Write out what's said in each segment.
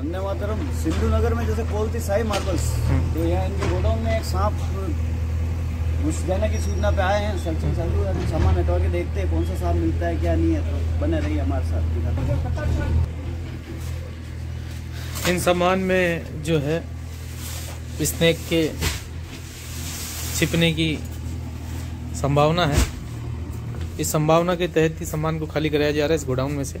वंदे मातरम सिंधु नगर में जैसे कोलती साई मार्बल्स हम्म। तो यहाँ इनके गोडाउन में एक सांप घुस जाने की सूचना पे आए हैं सर्चिंग चालू है सामान हटवा के देखते हैं कौन सा सांप मिलता है क्या नहीं है तो बने रहिए हमारे साथ इन सामान में जो है स्नेक के छिपने की संभावना है। इस संभावना के तहत ही सामान को खाली कराया जा रहा है इस गोडाउन में से।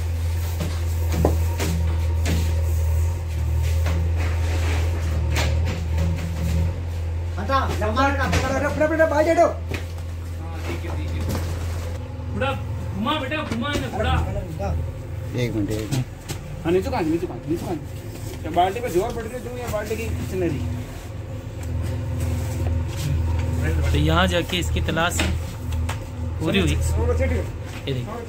लागलं थोड़ा घुमा बेटा घुमा ना थोड़ा एक मिनट एक हाँ नीचे कहाँ नीचे कहाँ नीचे कहाँ या बाल्टी पे ज़ोर पड़ रही है या बाल्टी की सिनरी? तो यहाँ जाके इसकी तलाश पूरी हुई। ये देखिए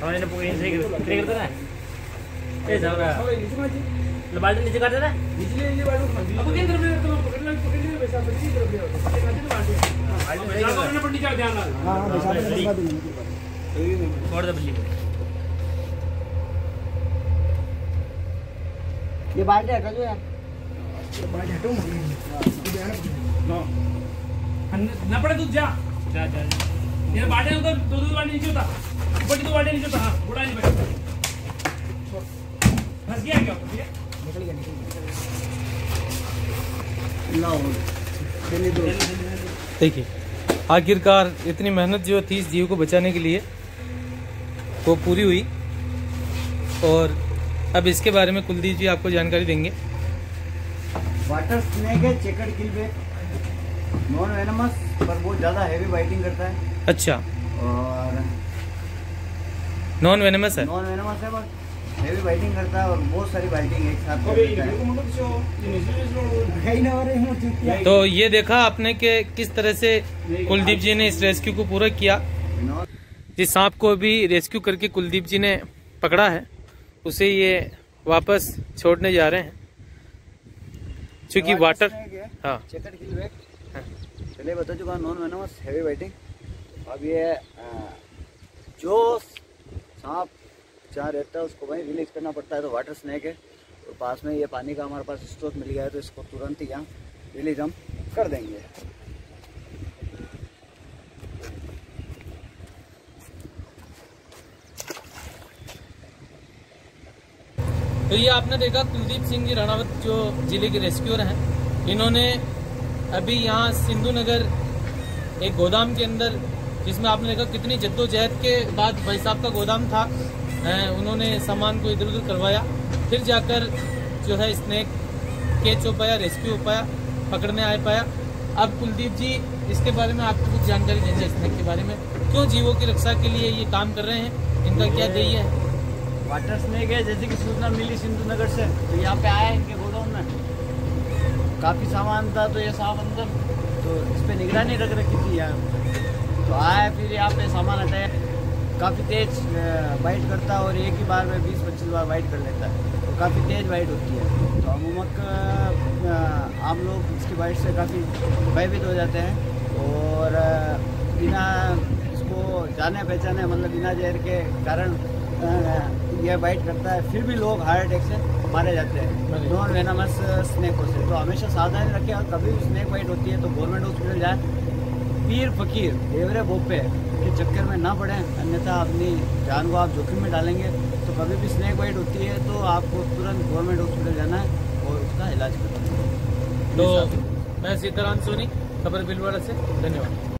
ना पड़े रे रे माजी ने बाल्टी पे है बाल्टी बाल्टी पैसा वाले ले हमारे ने। पूरी सही कर करता ना ए जाओ ले बाल्टी नीचे काट दे नीचे ले बाल्टी। अब किन तरफ़ ले तो पकड़ ले पकड़ ले पैसा बच्ची तरफ़ ले पकड़ ले बाल्टी बाल्टी पैसा तो पड़ जा ध्यान लगा छोड़ दे बिल्ली ये बाल्टी हटा दो यार ना पड़े तू जा। जा जा ये बाटे उधर दो दो बाटे नीचे होता। ऊपर की दो नीचे होता हाँ बुढ़ा नहीं बैठा फंस गया क्या? फंस गया? ना हो चलिए दो देखिए आखिरकार इतनी मेहनत जो थी इस जीव को बचाने के लिए वो पूरी हुई। और अब इसके बारे में कुलदीप जी आपको जानकारी देंगे। वाटर स्नेक है चेकर्ड किलबेक नॉन वेनमस पर बहुत ज़्यादा हैवी बाइटिंग करता है। अच्छा। और नॉन वेनमस है। नॉन वेनमस है बस हैवी बाइटिंग करता है और बहुत सारी बाइटिंग एक साथ देता है। तो ये देखा आपने कि किस तरह से कुलदीप जी ने इस रेस्क्यू को पूरा किया? जिस सांप को भी रेस्क्यू करके कुलदीप जी ने पकड़ा है उसे ये वापस छोड़ने जा रहे हैं। क्योंकि वाटर है। हाँ। पहले बता चुका नॉन वेनमस हैवी बाइटिंग अब ये जो सांप जहाँ रहता है उसको वहीं रिलीज़ करना पड़ता है तो वाटर स्नेक है। और पास में ये पानी का हमारे पास स्टोर मिल गया है तो इसको तुरंत ही यहाँ रिलीज़ हम कर देंगे। तो ये आपने देखा कुलदीप सिंह जी राणावत जो ज़िले के रेस्क्यूअर हैं, इन्होंने अभी यहाँ सिंधु नगर एक गोदाम के अंदर जिसमें आपने देखा कितनी जद्दोजहद के बाद भाई साहब का गोदाम था उन्होंने सामान को इधर उधर करवाया फिर जाकर जो है स्नेक कैच हो पाया रेस्क्यू हो पाया पकड़ने आ पाया। अब कुलदीप जी इसके बारे में आपको कुछ जानकारी देंगे स्नैक के बारे में। क्यों जीवों की रक्षा के लिए ये काम कर रहे हैं? इनका क्या ध्येय है? वाटर स्नेक है जैसे कि सूचना मिली सिंधु नगर से तो यहाँ पे आया इनके गोडाउन में। काफ़ी सामान था तो ये साफ़ अंदर तो इस पर निगरानी रख रखी थी यहाँ तो आया फिर यहाँ पे सामान हटाया काफ़ी तेज बाइट करता है और एक ही बार में बीस पच्चीस बार बाइट कर लेता है। तो काफ़ी तेज बाइट होती है। तो अमूमक आम लोग इसकी बाइट से काफ़ी भयभीत हो जाते हैं। और बिना इसको जाने पहचाने मतलब बिना जहर के कारण यह बाइट करता है। फिर भी लोग हार्ट अटैक से मारे जाते हैं। नॉन वेनमस स्नेकों से तो हमेशा सावधानी रखें और कभी स्नेक बाइट होती है तो गवर्नमेंट हॉस्पिटल जाए। पीर फकीर देवरे बोपे के चक्कर में ना पड़े अन्यथा अपनी जान को आप जोखिम में डालेंगे। तो कभी भी स्नेक बाइट होती है तो आपको तुरंत गवर्नमेंट हॉस्पिटल जाना है और उसका इलाज करना है। तो मैं सीताराम सोनी खबर बिलवाड़ा से धन्यवाद।